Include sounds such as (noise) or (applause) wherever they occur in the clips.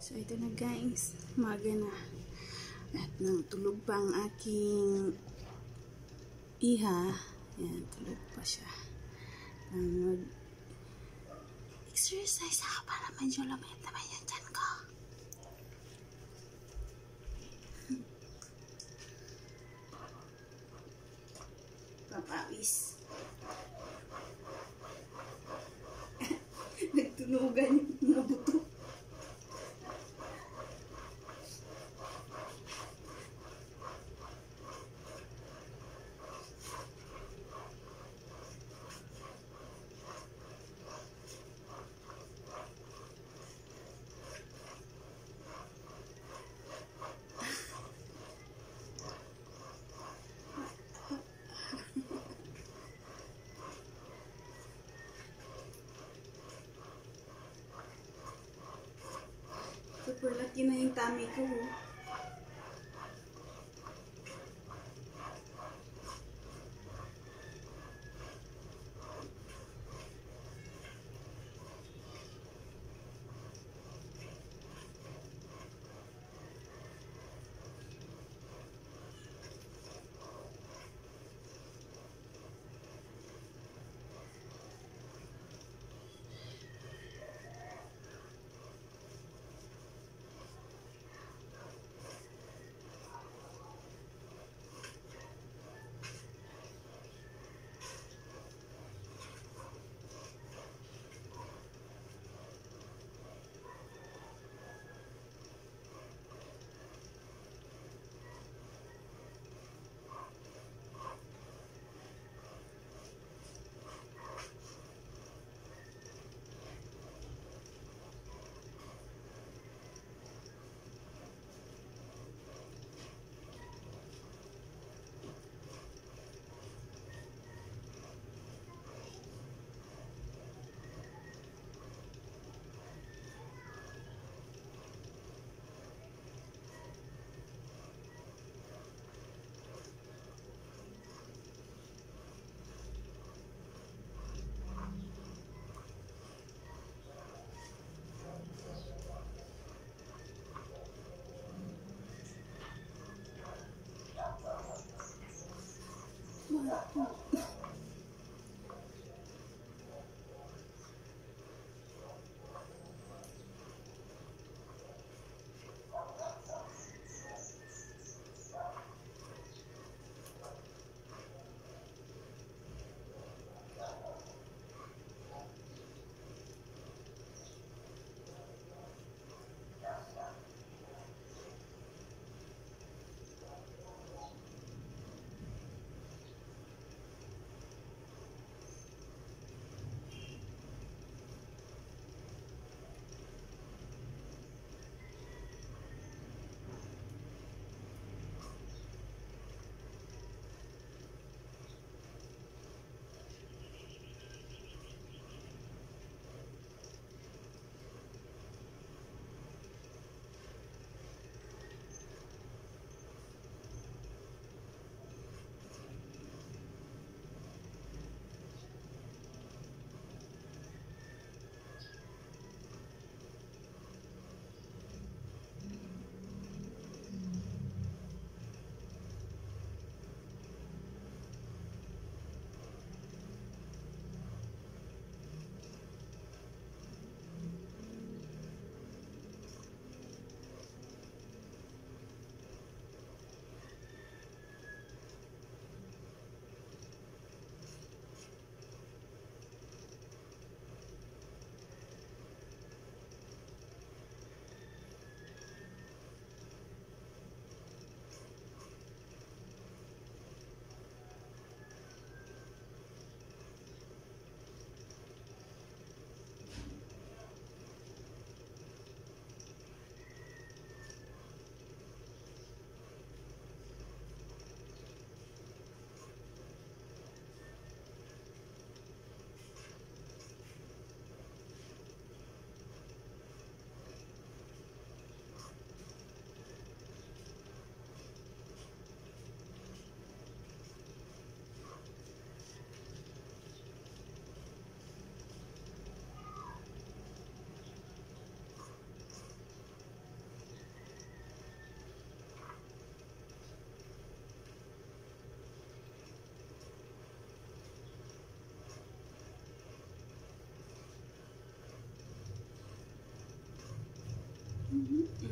So, ito na guys. Maga na. At nang tulog pa ang aking iha. Yan, tulog pa siya. Ang mag exercise ako para medyo lumit naman yung tiyan ko. Papawis. (laughs) Nagtunugan yung mga buto. Super laki na yung tummy ko. oh. Hindi pa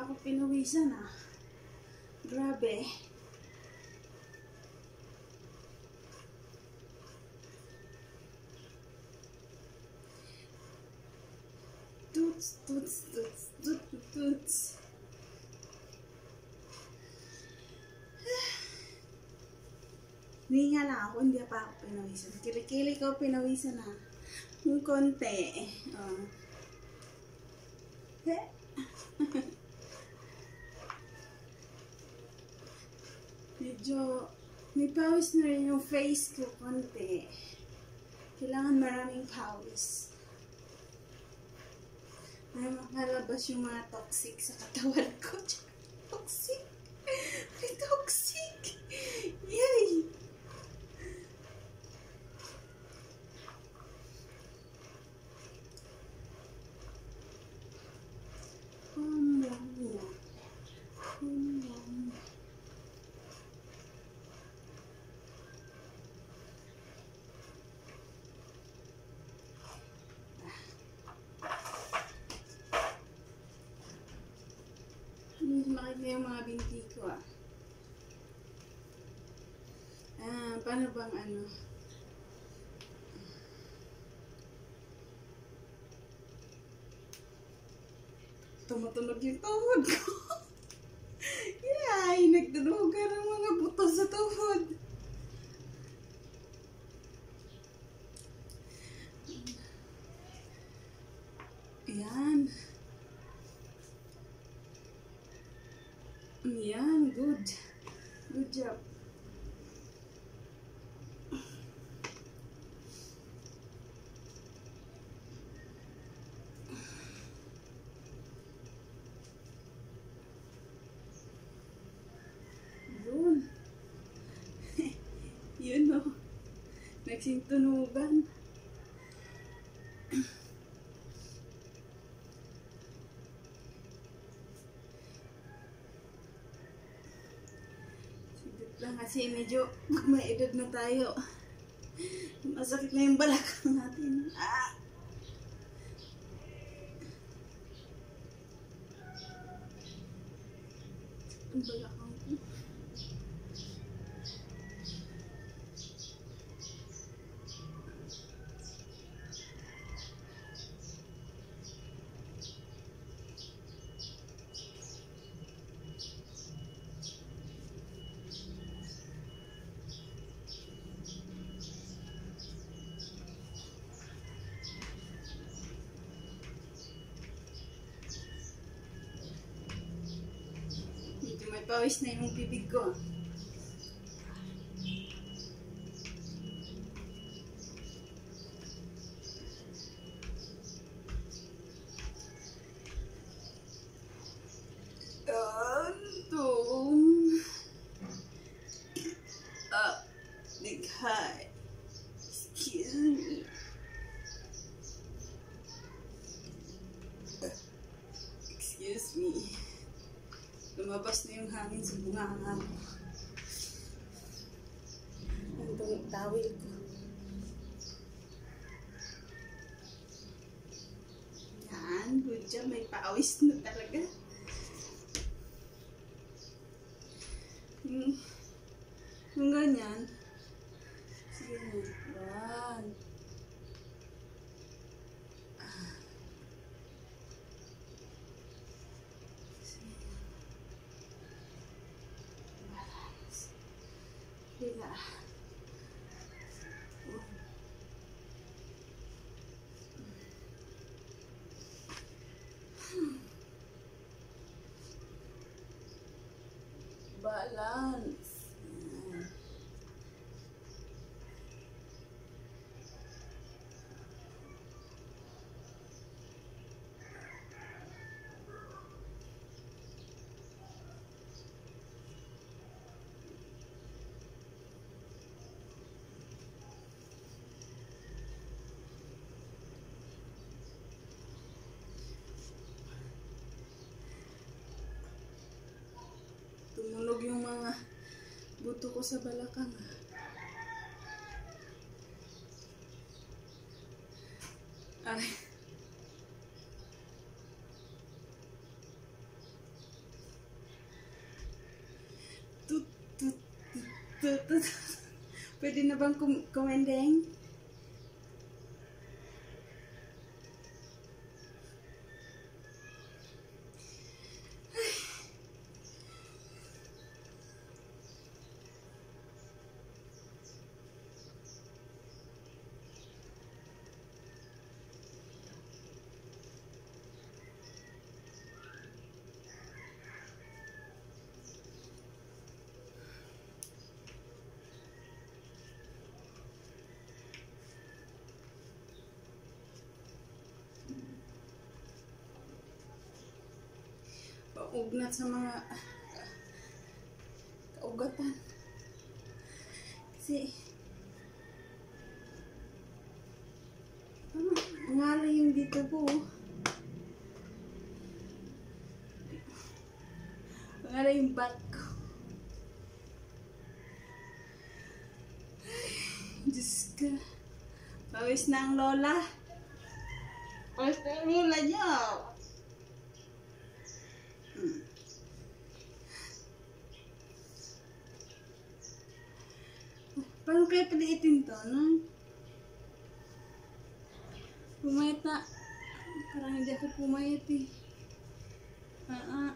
ako pinuwisan ah. Grabe. Toots, toots, toots, toots, toots. (sighs) Hindi nga lang ako, hindi pa ako pinawisan. Kilikili ko pinawisan na. Yung konti. Oh. (laughs) Medyo may pawis na rin yung face ko konti. Kailangan maraming pawis. May makalabas yung mga toxic sa katawan ko. (laughs) toxic? May toxic! Yay! Hindi makita yung mga binti ko ah. Ah, paano bang ano? Tumutunog yung tuhod ko. (laughs) Yay! Nagtunugan ng mga buto sa tuhod. Ayan. Ayan, good. Good job. Yun. Yun o. Nagsintunugan. Sigit lang kasi medyo pag may edad na tayo. Masakit na yung balakang natin. Ah! Ang balakang ko. Medyo may pawis na yung bibig ko. Antum. Ah, likhay. Excuse me. Excuse me. Lumabas na yung hangin sa bunganga ko. Ang tawil ko. Dyan, may paawis na talaga. Yung, yung ganyan. Sige na. Yan. Ah. Sige. Balance. Higa. Balance. Yan. Tumunog yung mga buto ko sa balakang. Ay. Tut, tut, tut, tut, tut. Pwede na bang kum kumendeng? Paugnat sa mga kaugatan. Kasi ano, ngala yung dito ko. Ngala yung back ko. Diyos ka. Pawis na ang lola. Pawis na ang lola niyo. Paano kaya paliitin to, no? Pumayat na. Parang hindi ako pumayat eh. Ah, ah.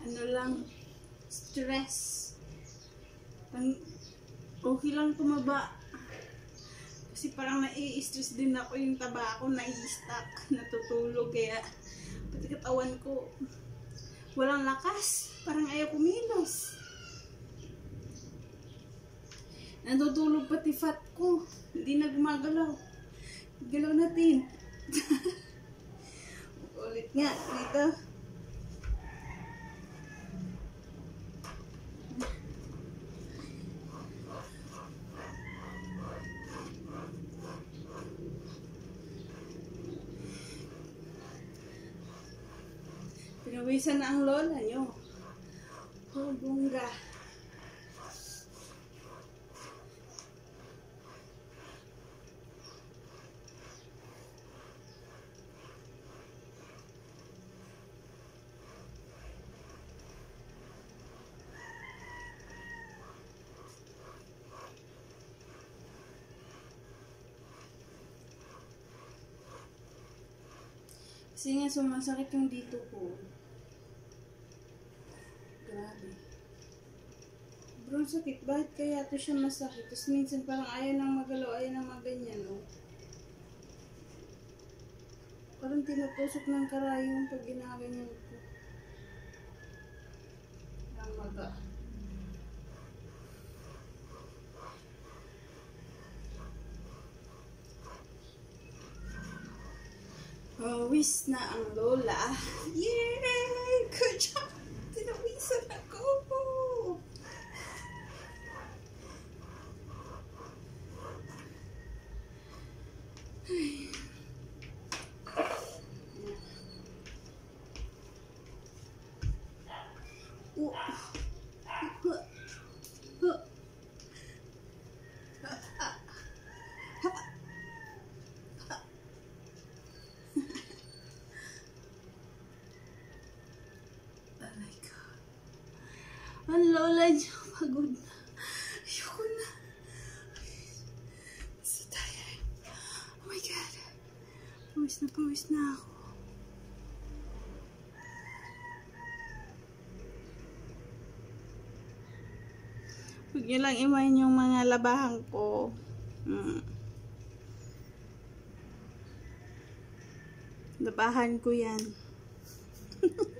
Ano lang, stress. Pang, okay lang tumaba. Kasi parang nai-stress din ako yung taba ko, nai-stuck, natutulog. Kaya katawan ko, walang lakas. Parang ayaw kumilos. Natutulog pati fat ko. Hindi na gumagalaw. Galaw natin. Ulit nga, dito. Pinawisan na ang lola nyo. Oh, bongga. Kasi nga sumasakit yung dito ko. Grabe. Sobrang sakit. Bakit kaya ito siya masakit? Tapos minsan parang ayaw nang magalaw, ayaw nang maganyan, oh. Parang tinutusok ng karayong pag ginaganyan ko. Ang maga. Pawis na ang lola. (laughs) Yay! Good job! Tinawisan ako! Oh. Huh. Huh. Ang lola niyo, pagod na. Ayoko na. I'm so tired. Oh my God. Pawis na pawis na ako. Huwag niyo lang iwain yung mga labahan ko. Mm. Labahan ko yan. (laughs)